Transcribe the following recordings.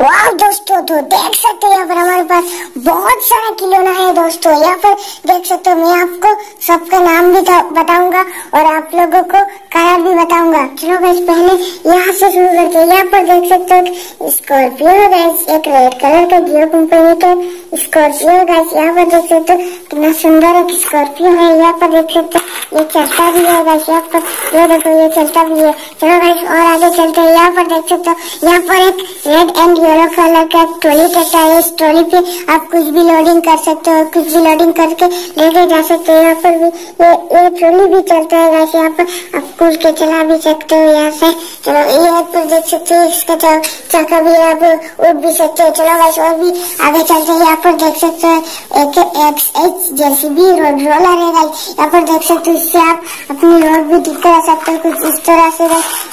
वाह दोस्तों तो देख सकते हो यहाँ पर हमारे पास बहुत सारा खिलौना है दोस्तों। यहाँ पर देख सकते हो, मैं आपको सबका नाम भी बताऊँगा और आप लोगों को कलर भी बताऊँगा। चलो बस पहले यहाँ से शुरू करते हैं यहाँ पर देख सकते हो स्कॉर्पियो गैस एक रेड कलर का जियो कंपनी का स्कॉर्पियो गैस यहाँ पर देख सकते हो कितना सुंदर एक स्कॉर्पियो है। यहाँ पर देख सकते हो ये चलता भी है गैस यहाँ पर ये देखो, ये चलता भी है। चलो गैस और आगे चलते हैं। यहाँ पर देख सकते हो यहाँ पर एक रेड एंड येलो कलर का ट्रॉली ट्रैक्टर है इस ट्रॉली पे आप कुछ भी लोडिंग कर सकते हो, कुछ भी लोडिंग करके लेके जा सकते हो। यहाँ पर भी ये ये ट्रॉली भी चलता है वैसे यहाँ पर आप कुछ के चला भी सकते हो यहाँ से। चलो, ये पर देख सकते हो, इसका चाका भी आप उड़ भी सकते हो। चलो वैसे और भी आगे चलते हैं। यहाँ पर देख सकते हो, एक X H JCB road roller है गाइस यहाँ पर देख सकते हो इससे आप, अपनी रोड भी ठीक करा सकते हो कुछ इस तरह से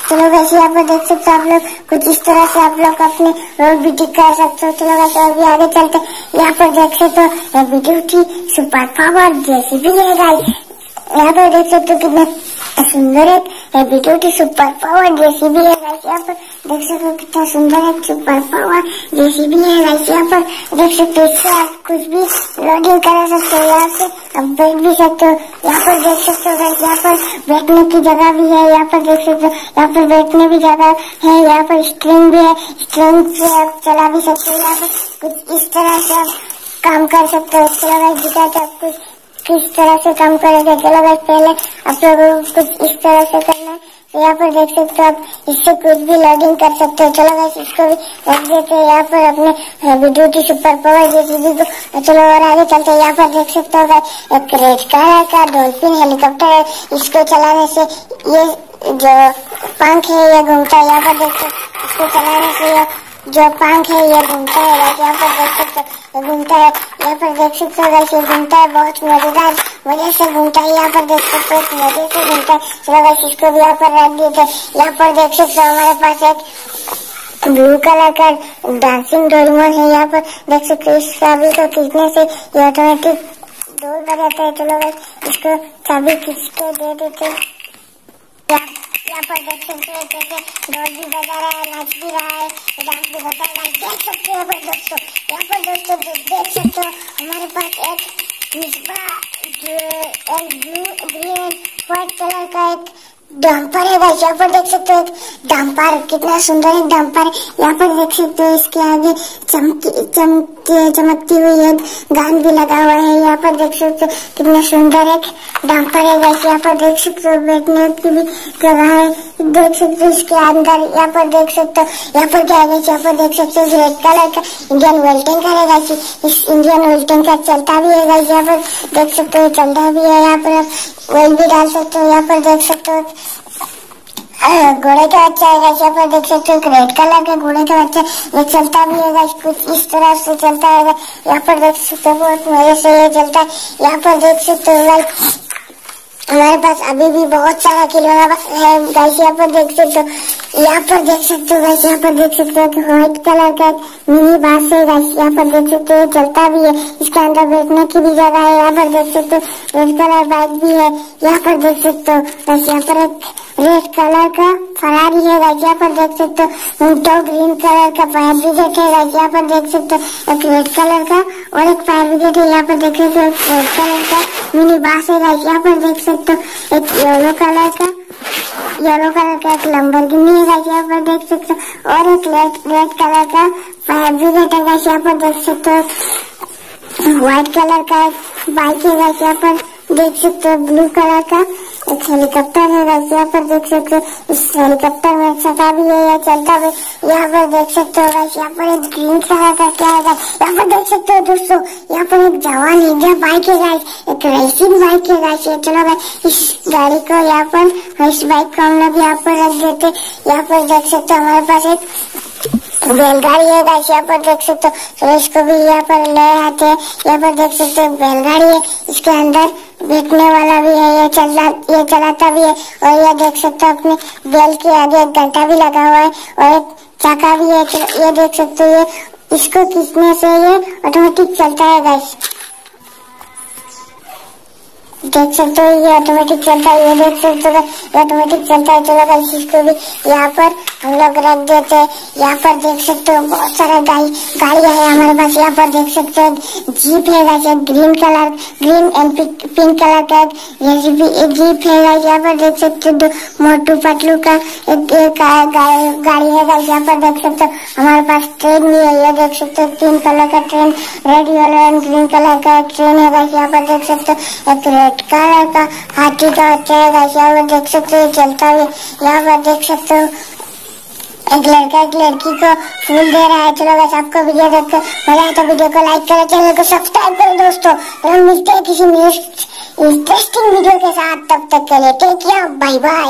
चलो वैसे यहाँ पर देख सकते हो, आप लोग कुछ इस तरह से आप लोग अपने रोड भी ठीक करा सकते हो। चलो वैसे और भी आगे चलते यहाँ पर देख सकते हो वीडियो की सुपर पावर जैसी भी है गाइस। यहाँ पर देख सकते हो कितने सुंदर एक हैवी ड्यूटी सुपर पावर जैसी भी है गाइस। यहाँ पर देख सकते हो कितना सुंदर एक सुपर पावर जैसी भी है गाइस यहाँ पर देख सकते हो आप कुछ भी लोडिंग करा सकते हो यहाँ से अब बैठ भी सकते हो यहाँ पर देख सकते हो गाइस यहाँ पर बैठने की जगह भी है यहाँ पर देख सकते हो यहाँ पर बैठने भी जगह है यहाँ पर स्ट्रिंग भी है स्ट्रिंग से आप चला भी सकते हो यहाँ पर कुछ इस तरह से आप काम कर सकते हो चलो गाइस दिखाते आप कुछ किस तरह से काम करेगा चलो बस पहले आप लोगों को कुछ इस तरह से है यहाँ पर देख सकते हो आप, इससे कुछ भी लॉगिंग कर सकते हो। चलो बस इसको भी रख देते हैं। यहाँ पर अपने वीडियो की सुपर पावर जैसी भी को चलो और आगे चलते हैं। यहाँ पर देख सकते हो एक रेड कार का डॉल्फिन हेलीकॉप्टर है। इसको चलाने से ये जो पंख है, ये घूमता है। यहाँ पर देख सकते इसको चलाने से ये जो पंख है, ये घूमता है। यहाँ पर देख सकते घूमता है। यहाँ पर देख सकते हो वैसे घूमता है, बहुत मज़ेदार। मज़े से घूमता है, यहाँ पर देख सकते हो मज़े से घूमता है। चलो वैसे इसको भी यहाँ पर रख दिए थे यहाँ पर देख सकते हो, हमारे पास एक ब्लू कलर का डांसिंग डोरेमोन है। यहाँ पर देख सकते हो, इस चाबी को खींचने से ये ऑटोमेटिक डोर बजाता है। चलो बस इसको चाबी खींच के दे देते यहाँ पर देख सकते हो कैसे ढोल भी बजा रहा है, नाच भी रहा है, डांस भी करता है देख सकते हो। पर दोस्तों, यहाँ पर दोस्तों देख सकते हो, हमारे पास एक मिसबा ब्लू, ग्रीन, व्हाइट कलर का एक डंपर है भाई यहाँ पर देख सकते हो एक डंपर, कितना सुंदर एक डंपर। यहाँ पर देख सकते हो इसके आगे चमकी चमकी चमकती हुई एक गान भी लगा हुआ है यहाँ पर, देख सकते हो। कितना सुंदर एक डंपर है वैसे यहाँ पर देख सकते हो, बैठने की भी जगह है। देख सकते हो इसके अंदर, यहाँ पर देख सकते हो, यहाँ पर क्या है यहाँ पर देख सकते हो रेड कलर का इंडियन वेल टैंकर है वैसे इस इंडियन वेल टैंकर चलता भी है वैसे यहाँ पर देख सकते हो, चलता भी है यहाँ पर। ऑयल भी डाल सकते हो, यहाँ पर देख सकते हो। घोड़े का बच्चा है यहाँ पर देख सकते हो रेड कलर का घोड़े का बच्चा ये चलता भी है गाइस कुछ इस तरह से चलता है यहाँ पर देख सकते हो, बहुत मज़े से ये चलता है। यहाँ पर देख सकते हो हमारे पास अभी भी बहुत सारा खिलौना है गाइस यहाँ पर देख सकते हो यहाँ पर देख सकते हो गाइस यहाँ पर देख सकते हो व्हाइट कलर का मिनी बास है गाइस यहाँ पर देख सकते हो चलता भी है इसके अंदर बैठने की भी जगह है यहाँ पर देख सकते हो रेड कलर बाइक भी है यहाँ पर देख सकते हो गाइस यहाँ पर एक रेड कलर का फरारी है गाइस यहाँ पर देख सकते हो दो ग्रीन कलर का फायर ब्रिगेड है गाइस यहाँ पर देख सकते हो एक रेड कलर का और एक फायर ब्रिगेड है यहाँ पर देख सकते हो रेड कलर का मिनी बास है गाइस यहाँ पर देख सकते हो एक येलो कलर का, येलो कलर का एक लंबर गिनी है गाइस यहाँ पर देख सकते हो, और एक रेड कलर का भी गाइस यहाँ देख सकते हो। व्हाइट कलर का बाइक है पर देख सकते हो, ब्लू कलर का। एक हेलीकॉप्टर है वैसे यहाँ पर देख सकते हो इस हेलीकॉप्टर में छटा भी है या चलता भी यहाँ पर देख सकते हो वैसे यहाँ पर एक ग्रीन कलर का क्या है यहाँ पर देख सकते हो दोस्तों यहाँ पर एक जवान इंडिया बाइक है गाइस एक रेसिंग बाइक है गाइस ये चलो भाई इस गाड़ी को यहाँ पर इस बाइक को हम लोग यहाँ पर रख देते यहाँ पर देख सकते हो हमारे पास एक बैलगाड़ी है गाइस यहाँ पर देख सकते हो तो इसको भी यहाँ पर ले आते हैं यहाँ पर देख सकते हो बैलगाड़ी है इसके अंदर बैठने वाला भी है, ये चला ये चलाता भी है, और ये देख सकते हो अपने बेल के आगे एक घंटा भी लगा हुआ है, और एक चाका भी है ये देख सकते हो, ये इसको खींचने से ये ऑटोमेटिक चलता है गाइस देख सकते हो, ये ऑटोमेटिक चलता है, ये देख सकते हो, ये ऑटोमेटिक चलता है, चलो गाइस, इसको भी यहाँ पर हम लोग रख देते हैं। यहाँ पर देख सकते हो, बहुत सारा गाड़ी, गाड़ियाँ है हमारे पास। यहाँ पर देख सकते हो, जीप है guys green colour, green and pink colour का ये जीप है गाइस, यहाँ पर देख सकते हो मोटू पतलू का एक गाड़ी है गाइस। यहाँ पर देख सकते हो, हमारे पास ट्रेन भी है, ये देख सकते हो तीन कलर का train, red yellow and green colour का ट्रेन है गाइस। यहाँ पर देख सकते हो, एक रेड कलर का हाथी का चेहरा यहाँ पर देख सकते हो चलता हुआ यहाँ पर देख सकते हो एक लड़का एक लड़की को फूल दे रहा है चलो बस आपको वीडियो देखकर मज़ा आए तो वीडियो को लाइक करो चैनल को सब्सक्राइब करो दोस्तों हम मिलते हैं किसी इंटरेस्टिंग वीडियो के साथ तब तक के लिए टेक केयर बाय बाय